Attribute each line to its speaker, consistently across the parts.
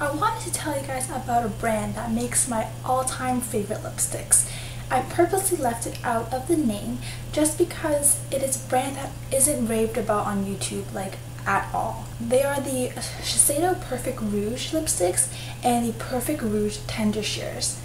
Speaker 1: I wanted to tell you guys about a brand that makes my all-time favorite lipsticks. I purposely left it out of the name just because it is a brand that isn't raved about on YouTube like at all. They are the Shiseido Perfect Rouge lipsticks and the Perfect Rouge Tender Sheers.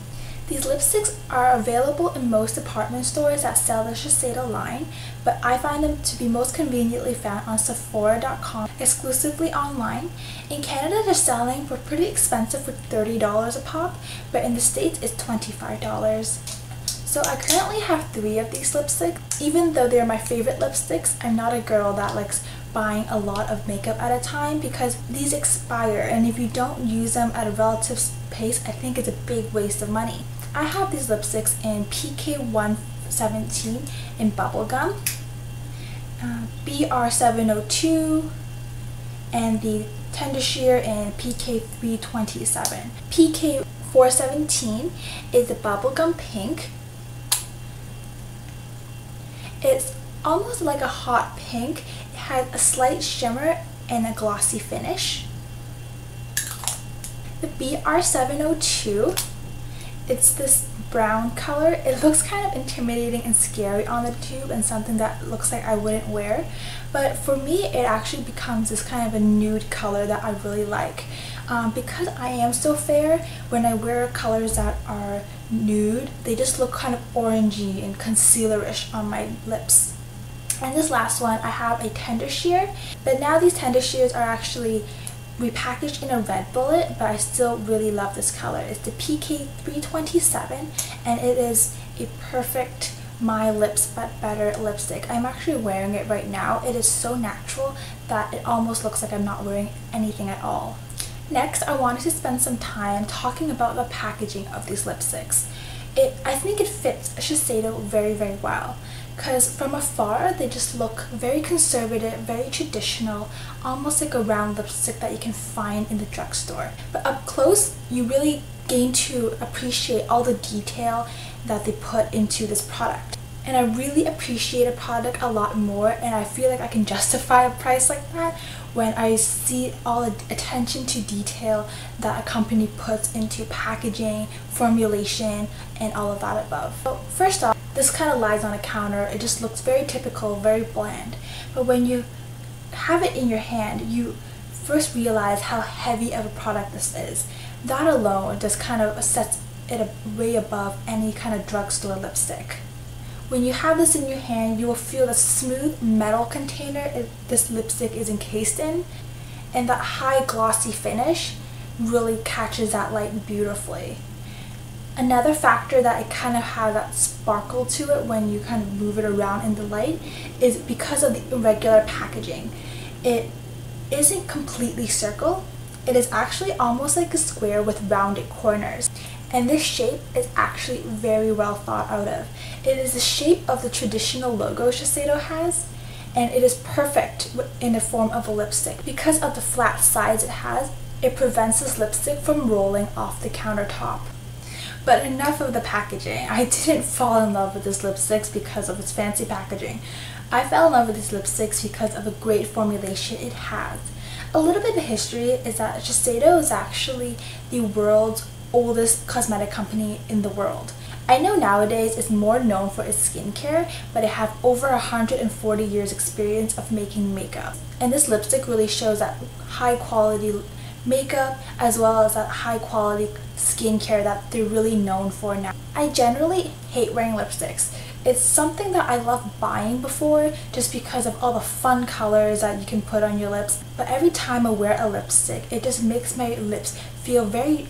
Speaker 1: These lipsticks are available in most department stores that sell the Shiseido line, but I find them to be most conveniently found on Sephora.com exclusively online. In Canada, they're selling for pretty expensive for $30 a pop, but in the States it's $25. So I currently have three of these lipsticks. Even though they're my favorite lipsticks, I'm not a girl that likes buying a lot of makeup at a time because these expire and if you don't use them at a relative pace, I think it's a big waste of money. I have these lipsticks in PK117 in Bubblegum, uh, BR702, and the Tender Sheer in PK327. PK417 is the Bubblegum Pink. It's almost like a hot pink. It has a slight shimmer and a glossy finish. The BR702 it's this brown color. It looks kind of intimidating and scary on the tube and something that looks like I wouldn't wear. But for me, it actually becomes this kind of a nude color that I really like. Um, because I am so fair, when I wear colors that are nude, they just look kind of orangey and concealerish on my lips. And this last one, I have a tender sheer, but now these tender sheers are actually repackaged in a red bullet, but I still really love this color. It's the PK327 and it is a perfect my lips but better lipstick. I'm actually wearing it right now. It is so natural that it almost looks like I'm not wearing anything at all. Next, I wanted to spend some time talking about the packaging of these lipsticks. It, I think it fits Shiseido very, very well because from afar they just look very conservative, very traditional, almost like a round lipstick that you can find in the drugstore. But up close, you really gain to appreciate all the detail that they put into this product. And I really appreciate a product a lot more and I feel like I can justify a price like that when I see all the attention to detail that a company puts into packaging, formulation, and all of that above. So first off, this kind of lies on a counter. It just looks very typical, very bland. But when you have it in your hand, you first realize how heavy of a product this is. That alone just kind of sets it way above any kind of drugstore lipstick. When you have this in your hand, you will feel the smooth metal container this lipstick is encased in, and that high glossy finish really catches that light beautifully. Another factor that it kind of has that sparkle to it when you kind of move it around in the light is because of the irregular packaging. It isn't completely circle, it is actually almost like a square with rounded corners. And this shape is actually very well thought out of. It is the shape of the traditional logo Shiseido has, and it is perfect in the form of a lipstick. Because of the flat sides it has, it prevents this lipstick from rolling off the countertop. But enough of the packaging. I didn't fall in love with this lipsticks because of its fancy packaging. I fell in love with these lipsticks because of the great formulation it has. A little bit of history is that Shiseido is actually the world's oldest cosmetic company in the world. I know nowadays it's more known for its skincare, but it has over 140 years experience of making makeup. And this lipstick really shows that high quality makeup as well as that high quality skincare that they're really known for now. I generally hate wearing lipsticks. It's something that I love buying before just because of all the fun colors that you can put on your lips. But every time I wear a lipstick, it just makes my lips feel very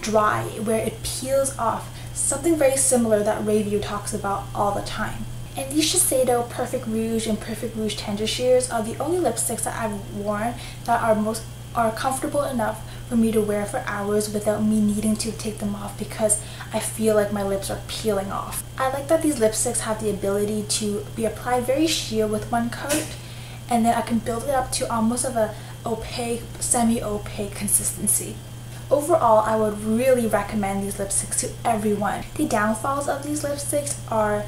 Speaker 1: dry where it peels off. Something very similar that Review talks about all the time. And these Shiseido Perfect Rouge and Perfect Rouge Tender Sheers are the only lipsticks that I've worn that are most are comfortable enough for me to wear for hours without me needing to take them off because I feel like my lips are peeling off. I like that these lipsticks have the ability to be applied very sheer with one coat and then I can build it up to almost of a opaque, semi-opaque consistency. Overall, I would really recommend these lipsticks to everyone. The downfalls of these lipsticks are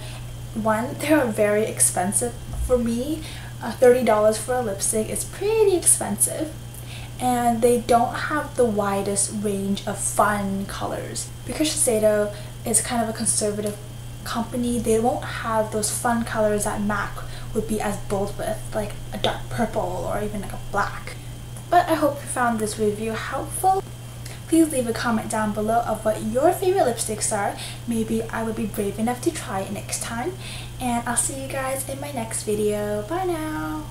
Speaker 1: one, they are very expensive. For me, uh, $30 for a lipstick is pretty expensive and they don't have the widest range of fun colors. Because Shiseido is kind of a conservative company, they won't have those fun colors that MAC would be as bold with, like a dark purple or even like a black. But I hope you found this review helpful. Please leave a comment down below of what your favorite lipsticks are. Maybe I would be brave enough to try it next time. And I'll see you guys in my next video. Bye now!